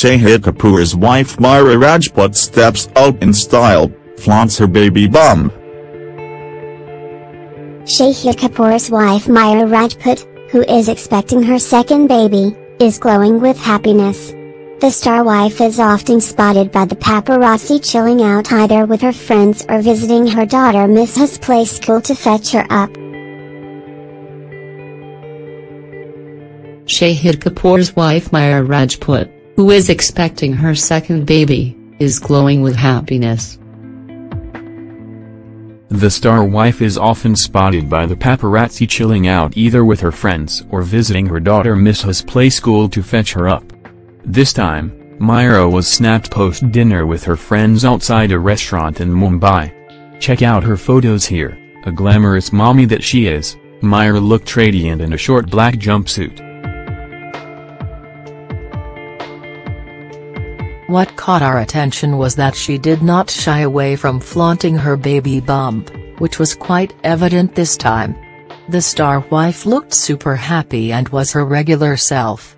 Shahid Kapoor's wife Mira Rajput steps out in style, flaunts her baby bump. Shahid Kapoor's wife Mira Rajput, who is expecting her second baby, is glowing with happiness. The star wife is often spotted by the paparazzi chilling out either with her friends or visiting her daughter Misha's play school to fetch her up. Shahid Kapoor's wife Mira Rajput, who is expecting her second baby, is glowing with happiness. The star wife is often spotted by the paparazzi chilling out either with her friends or visiting her daughter Misha's play school to fetch her up. This time, Mira was snapped post-dinner with her friends outside a restaurant in Mumbai. Check out her photos here, a glamorous mommy that she is, Mira looked radiant in a short black jumpsuit. What caught our attention was that she did not shy away from flaunting her baby bump, which was quite evident this time. The star wife looked super happy and was her regular self.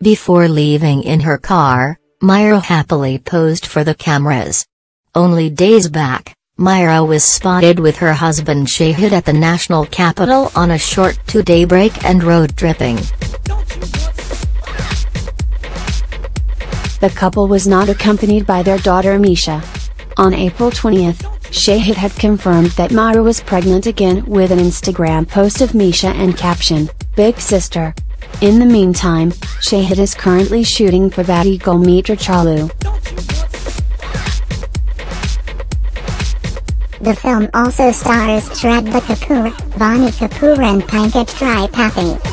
Before leaving in her car, Mira happily posed for the cameras. Only days back, Mira was spotted with her husband Shahid at the national capital on a short two-day break and road tripping. The couple was not accompanied by their daughter Misha. On April 20, Shahid had confirmed that Mira was pregnant again with an Instagram post of Misha and caption, Big Sister. In the meantime, Shahid is currently shooting for Batti Gul Meter Chalu. The film also stars Shraddha Kapoor, Bonnie Kapoor and Pankaj Tripathi.